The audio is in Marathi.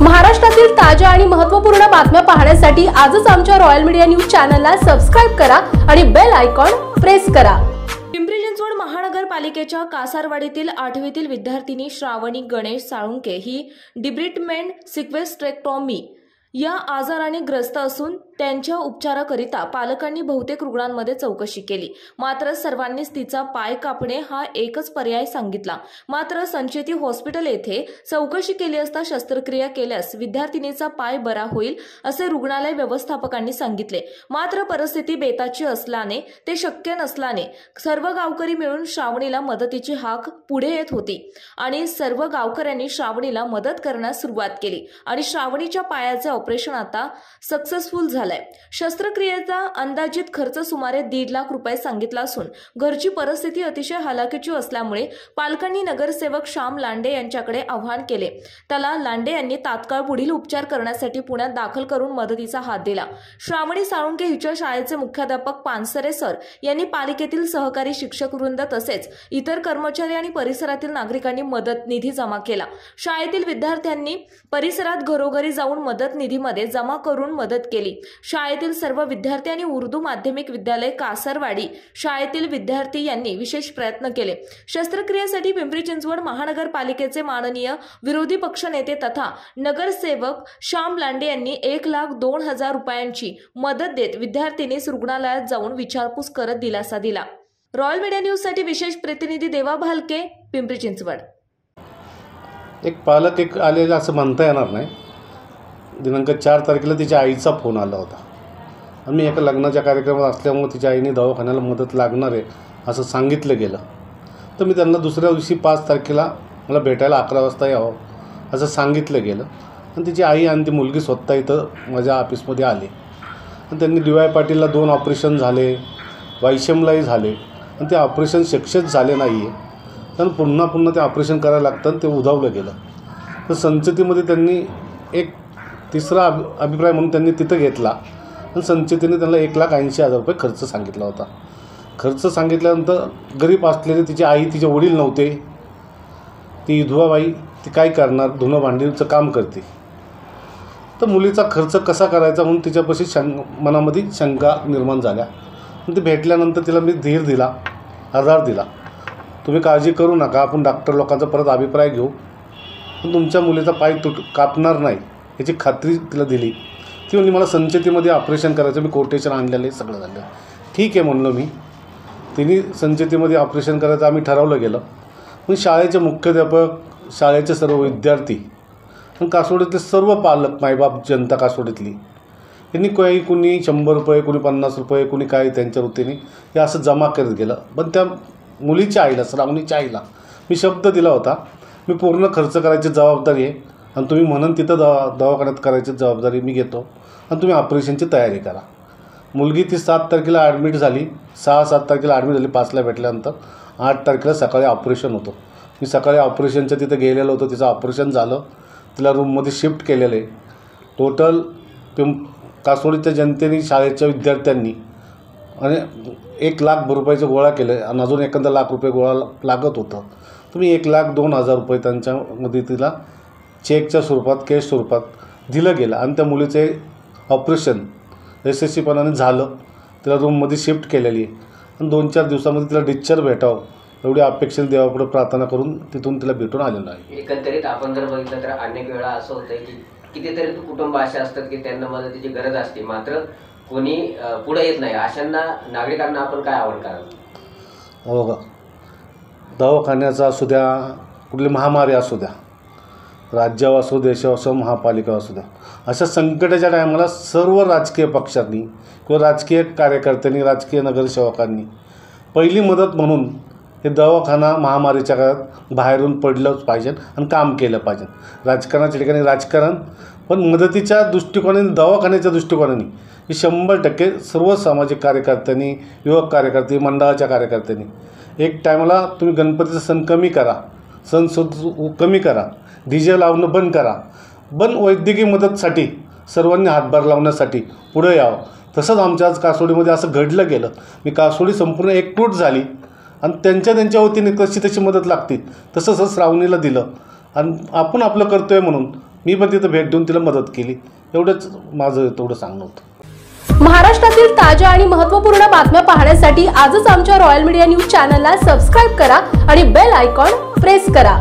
महाराष्ट्रातील ताज्या आणि महत्त्वपूर्ण बातम्या पाहण्यासाठी आजच आमच्या रॉयल मीडिया न्यूज चॅनलला सबस्क्राईब करा आणि बेल आयकॉन प्रेस करा. पिंपरी चिंचवड महानगरपालिकेच्या कासारवाडीतील आठवीतील विद्यार्थिनी श्रावणी गणेश साळुंके ही डिब्रिटमेंट सिक्वेस्ट्रेक्टॉमी या आजाराने ग्रस्त असून त्यांच्या उपचाराकरिता पालकांनी बहुतेक रुग्णांमध्ये चौकशी केली. मात्र सर्वांनीच तिचा पाय कापणे हा एकच पर्याय सांगितला. मात्र संचेती हॉस्पिटल येथे चौकशी केली असता शस्त्रक्रिया केल्यास विद्यार्थिनीचा पाय बरा होईल असे रुग्णालय व्यवस्थापकांनी सांगितले. मात्र परिस्थिती बेताची असल्याने ते शक्य नसल्याने सर्व गावकरी मिळून श्रावणीला मदतीची हाक पुढे येत होती आणि सर्व गावकऱ्यांनी श्रावणीला मदत करण्यास सुरुवात केली आणि श्रावणीच्या पायाचे ऑपरेशन आता सक्सेसफुल झालाय. शस्त्रक्रियेचा अंदाजित खर्च सुमारे दीड लाख रुपये सांगितला असून घरची परिस्थिती अतिशय हलाखीची असल्यामुळे पालकांनी नगरसेवक श्याम लांडे यांच्याकडे आव्हान केले. त्याला लांडे यांनी तात्काळ पुढील उपचार करण्यासाठी पुण्यात दाखल करून मदतीचा हात दिला. श्रावणी साळुंके हिच्या शाळेचे मुख्याध्यापक पानसरे सर यांनी पालिकेतील सहकारी शिक्षक वृंद तसेच इतर कर्मचारी आणि परिसरातील नागरिकांनी मदत निधी जमा केला. शाळेतील विद्यार्थ्यांनी परिसरात घरोघरी जाऊन मदत निधीमध्ये जमा करून मदत केली. शाळेतील सर्व विद्यार्थी आणि उर्दू माध्यमिक विद्यालय कासरवाडी शाळेतील विद्यार्थी यांनी विशेष प्रयत्न केले. शस्त्रक्रियेसाठी पिंपरी चिंचवड महानगरपालिकेचे माननीय विरोधी पक्षनेते तथा नगरसेवक श्याम लांडे यांनी एक लाख दोन हजार रुपयांची मदत देत विद्यार्थिनीस रुग्णालयात जाऊन विचारपूस करत दिलासा दिला. रॉयल मीडिया न्यूजसाठी विशेष प्रतिनिधी देवा भालके पिंपरी चिंचवड. एक पालक एक आलेलं असं म्हणता येणार नाही. दिनांक चार तारखेला तिच्या आईचा फोन आला होता. आणि मी एका लग्नाच्या कार्यक्रमात असल्यामुळे तिच्या आईने दवाखान्याला मदत लागणार आहे असं सांगितलं गेलं. तर मी त्यांना दुसऱ्या दिवशी पाच तारखेला मला भेटायला अकरा वाजता यावं असं सांगितलं गेलं. आणि तिची आई आणि ती मुलगी स्वतः इथं माझ्या ऑफिसमध्ये आली. आणि त्यांनी डी वाय पाटीलला दोन ऑपरेशन झाले वायशमलाही झाले. आणि ते ऑपरेशन सक्सेस झाले नाही आहे कारण पुन्हा पुन्हा ते ऑपरेशन करायला लागतं आणि ते उधावलं गेलं. तर संचतीमध्ये त्यांनी एक तिसरा अभि अभिप्राय म्हणून त्यांनी तिथं घेतला. आणि संचतीने त्यांना एक लाख ऐंशी हजार रुपये खर्च सांगितला होता. खर्च सांगितल्यानंतर गरीब असलेले तिची आई तिचे वडील नव्हते. ती विधवाबाई ती काय करणार? धुणं भांडीचं काम करते. तर मुलीचा खर्च कसा करायचा म्हणून तिच्यापाशी शं मनामध्ये शंका निर्माण झाल्या. ती भेटल्यानंतर तिला मी धीर दिला आधार दिला. तुम्ही काळजी करू नका आपण डॉक्टर लोकांचा परत अभिप्राय घेऊ. पण तुमच्या मुलीचा पाय तुट कापणार नाही. याची खात्री तिला दिली. ती म्हणजे मला संचेतीमध्ये ऑपरेशन करायचं मी कोटेशन आणलेलं आहे सगळं झालं. ठीक आहे म्हणलं मी. तिने संचेतीमध्ये ऑपरेशन करायचं आम्ही ठरवलं गेलं. मग शाळेचे मुख्याध्यापक शाळेचे सर्व विद्यार्थी आणि कासोडीतले सर्व पालक मायबाप जनता कासोडीतली यांनी काही कुणी शंभर रुपये कुणी पन्नास रुपये कुणी काय त्यांच्या वृत्तीने हे असं जमा करत गेलं. पण त्या मुलीच्या आईला श्रावणीच्या आईला मी शब्द दिला होता मी पूर्ण खर्च करायची जबाबदारी आहे. आणि तुम्ही म्हणून तिथं दवा दवाखान्यात करायची जबाबदारी मी घेतो. आणि तुम्ही ऑपरेशनची तयारी करा. मुलगी ती सात तारखेला ॲडमिट झाली. सहा सात तारखेला ॲडमिट झाली पाचला भेटल्यानंतर. आठ तारखेला सकाळी ऑपरेशन होतं. मी सकाळी ऑपरेशनच्या तिथं गेलेलो होतो. तिचं ऑपरेशन झालं. तिला रूममध्ये शिफ्ट केलेलं आहे. टोटल पिंप कासोडीच्या जनतेने शाळेच्या विद्यार्थ्यांनी आणि एक लाख रुपयाचं गोळा केलं आणि अजून एखादा लाख रुपये गोळा लागत होतं. तुम्ही एक लाख दोन हजार रुपये त्यांच्यामध्ये तिला चेकच्या स्वरूपात कॅश स्वरूपात दिलं गेलं आणि त्या मुलीचे ऑपरेशन यशस्वीपणाने झालं. तिला रूममध्ये शिफ्ट केलेली आहे. आणि दोन चार दिवसामध्ये तिला डिस्चार्ज भेटावं एवढी अपेक्षा देवापुढे प्रार्थना करून तिथून तिला भेटून आलेलो आहे. एकंदरीत आपण जर बघितलं तर अनेक वेळा असं होतंय की कितीतरी कुटुंब असे असतात की त्यांना मदतीची गरज असते. मात्र कोणी पुढे येत नाही. अशांना नागरिकांना आपण काय आवड कराल? हो का दवाखान्याचा असू द्या कुठली महामारी असू द्या राज्यावर असो देशावर असो महापालिका असू द्या अशा संकटाच्या टायमाला सर्व राजकीय पक्षांनी किंवा राजकीय कार्यकर्त्यांनी राजकीय नगरसेवकांनी पहिली मदत म्हणून हे दवाखाना महामारीच्या काळात बाहेरून पडलंच पाहिजे आणि काम केलं पाहिजे. राजकारणाच्या ठिकाणी राजकारण पण मदतीच्या दृष्टिकोनाने दवाखान्याच्या दृष्टिकोनाने हे शंभर टक्के सर्व सामाजिक कार्यकर्त्यांनी युवक कार्यकर्ते मंडळाच्या कार्यकर्त्यांनी एक टायमाला तुम्ही गणपतीचा सण कमी करा. सण सुद कमी करा. डी जे लावणं बंद करा. पण वैद्यकीय मदतसाठी सर्वांनी हातभार लावण्यासाठी पुढे यावं. तसंच आमच्या आज कासोडीमध्ये असं घडलं गेलं. मी कासोडी संपूर्ण एकटूट झाली. आणि त्यांच्या त्यांच्या वतीने कशी तशी मदत लागते तसं श्रावणीला दिलं. आणि आपण आपलं करतोय म्हणून मी पण तिथं भेट देऊन तिला मदत केली. एवढंच माझं तेवढं सांगणं होतं. महाराष्ट्रातील ताज्या आणि महत्त्वपूर्ण बातम्या पाहण्यासाठी आजच आमच्या रॉयल मीडिया न्यूज चॅनलला सबस्क्राईब करा आणि बेल आयकॉन प्रेस करा.